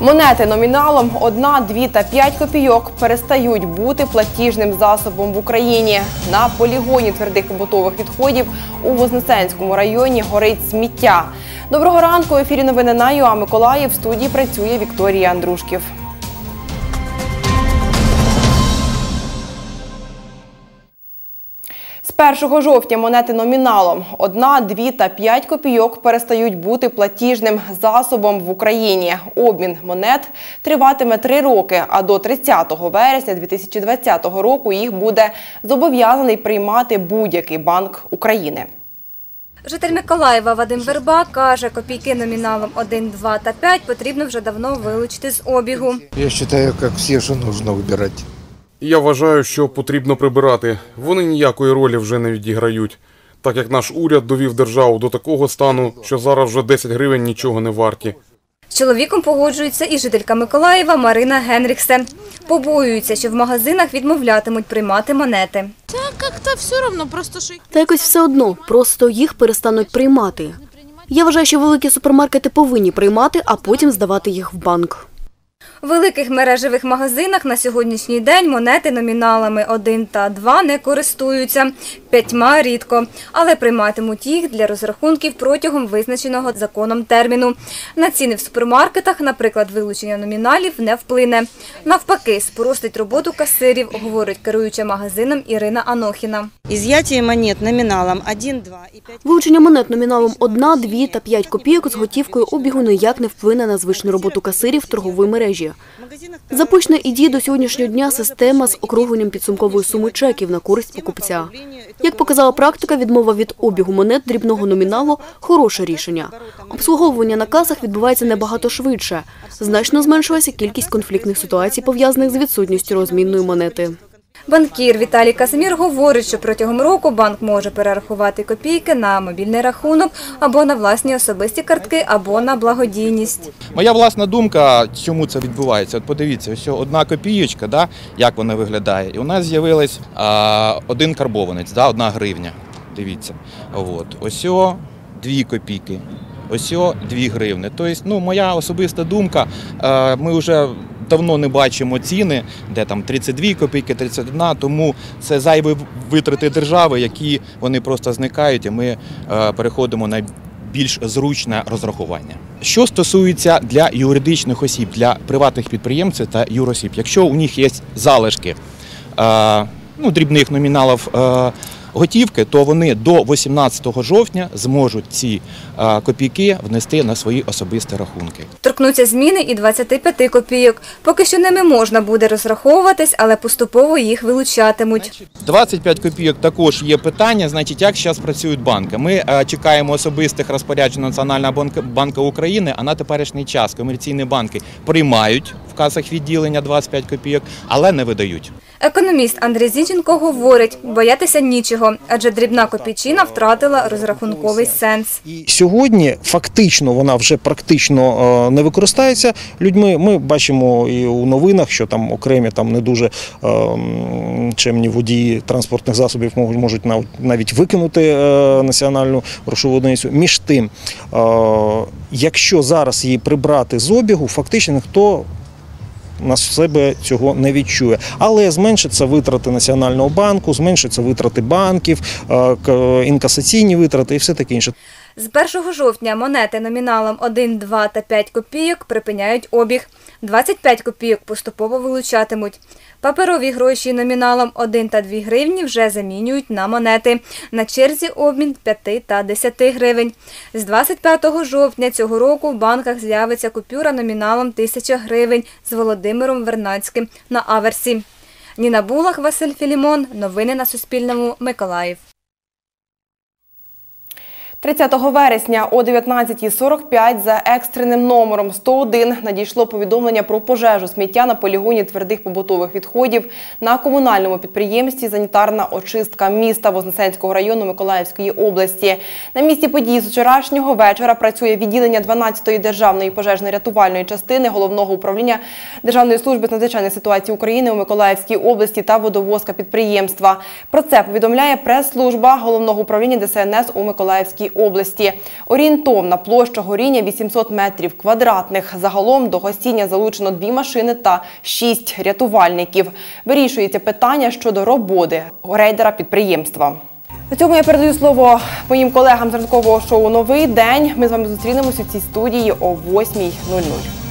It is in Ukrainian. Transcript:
Монети номіналом 1, 2 та 5 копійок перестають бути платіжним засобом в Україні. На полігоні твердих побутових відходів у Вознесенському районі горить сміття. Доброго ранку. В ефірі новини на ЮА Миколаїв. В студії працює Вікторія Андрушків. 1 жовтня монети номіналом 1, 2 та 5 копійок перестають бути платіжним засобом в Україні. Обмін монет триватиме 3 роки, а до 30 вересня 2020 року їх буде зобов'язаний приймати будь-який банк України. Житель Миколаєва Вадим Верба каже, копійки номіналом 1, 2 та 5 потрібно вже давно вилучити з обігу. Я считаю, как все, что нужно убирать. Я вважаю, що потрібно прибирати. Вони ніякої ролі вже не відіграють, так як наш уряд довів державу до такого стану, що зараз вже 10 гривень нічого не варті. З чоловіком погоджується і жителька Миколаєва Марина Генріксен. Побоюється, що в магазинах відмовлятимуть приймати монети. Как-то все равно, просто что Та якось все одно, просто їх перестануть приймати. Я вважаю, що великі супермаркети повинні приймати, а потім здавати їх в банк. У великих мережевих магазинах на сьогоднішній день монети номіналами 1 та 2 не користуються, п'ятьма рідко, але прийматимуть їх для розрахунків протягом визначеного законом терміну. На ціни в супермаркетах, наприклад, вилучення номіналів не вплине. Навпаки, спростить роботу касирів, говорить керуюча магазином Ірина Анохіна. Изъятие монет номиналом 1, 2 и 5 Вилучення монет номіналом 1, 2 та 5 копійок з готівкою обігу ніяк не вплине на звичну роботу касирів торгової мережі. Запущена і діє до сьогоднішнього дня система з округленням підсумкової суми чеків на користь покупця. Як показала практика, відмова від обігу монет дрібного номіналу – хороше рішення. Обслуговування на касах відбувається набагато швидше. Значно зменшилася кількість конфліктних ситуацій, пов'язаних з відсутністю розмінної монети. Банкір Віталій Казимір говорить, що протягом року банк може перерахувати копійки на мобільний рахунок або на власні особисті картки, або на благодійність. Моя власна думка, чому це відбувається. От подивіться, ось одна копієчка, да, як вона виглядає. І у нас з'явилась один карбованець, да, одна гривня. Дивіться. От. Ось дві копійки. Ось о, дві гривни. Тобто, ну, моя особиста думка, ми вже давно не бачимо ціни, де там 32 копійки, 31, тому це зайві витрати держави, які вони просто зникають, і ми е, переходимо на більш зручне розрахування. Що стосується для юридичних осіб, для приватних підприємців та юросіб, якщо у них є залишки е, ну, дрібних номіналів е, готівки, то вони до 18 жовтня зможуть ці е, копійки внести на свої особисті рахунки. Торкнуться зміни і 25 копійок. Поки що ними можна буде розраховуватись, але поступово їх вилучатимуть. 25 копійок також є питання. Значить, як зараз працюють банки? Ми е, чекаємо особистих розпоряджень Національного банку, України, а на теперішній час комерційні банки приймають касах відділення 25 копійок, але не видають. Економіст Андрій Зінченко говорить, боятися нічого, адже дрібна копійчина втратила розрахунковий сенс. І сьогодні фактично вона вже практично е, не використається людьми. Ми бачимо і у новинах, що там окремі там не дуже е, чемні водії транспортних засобів можуть- можуть навіть викинути е, національну грошову одиницю. Між тим, е, якщо зараз її прибрати з обігу, фактично ніхто на себе цього не відчує. Але зменшаться витрати Національного банку, зменшаться витрати банків, е, інкасаційні витрати і все таке інше. З 1 жовтня монети номіналом 1, 2 та 5 копійок припиняють обіг. 25 копійок поступово вилучатимуть. Паперові гроші номіналом 1 та 2 гривні вже замінюють на монети. На черзі обмін 5 та 10 гривень. З 25 жовтня цього року в банках з'явиться купюра номіналом 1000 гривень з Володимиром Вернацьким на аверсі. Ніна Булах, Василь Філімон. Новини на Суспільному. Миколаїв. 30 вересня о 19.45 за екстреним номером 101 надійшло повідомлення про пожежу сміття на полігоні твердих побутових відходів на комунальному підприємстві «Санітарна очистка міста Вознесенського району Миколаївської області. На місці події з вчорашнього вечора працює відділення 12-ї державної пожежно-рятувальної частини Головного управління Державної служби з надзвичайних ситуацій України у Миколаївській області та водовозка підприємства. Про це повідомляє прес-служба Головного управління ДСНС у Миколаївській області. Орієнтовна площа горіння 800 метрів квадратних. Загалом до гостіння залучено дві машини та шість рятувальників. Вирішується питання щодо роботи рейдера підприємства. На цьому я передаю слово моїм колегам з ранкового шоу Новий день. Ми з вами зустрінемось у цій студії о 8.00.